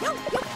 Não, não.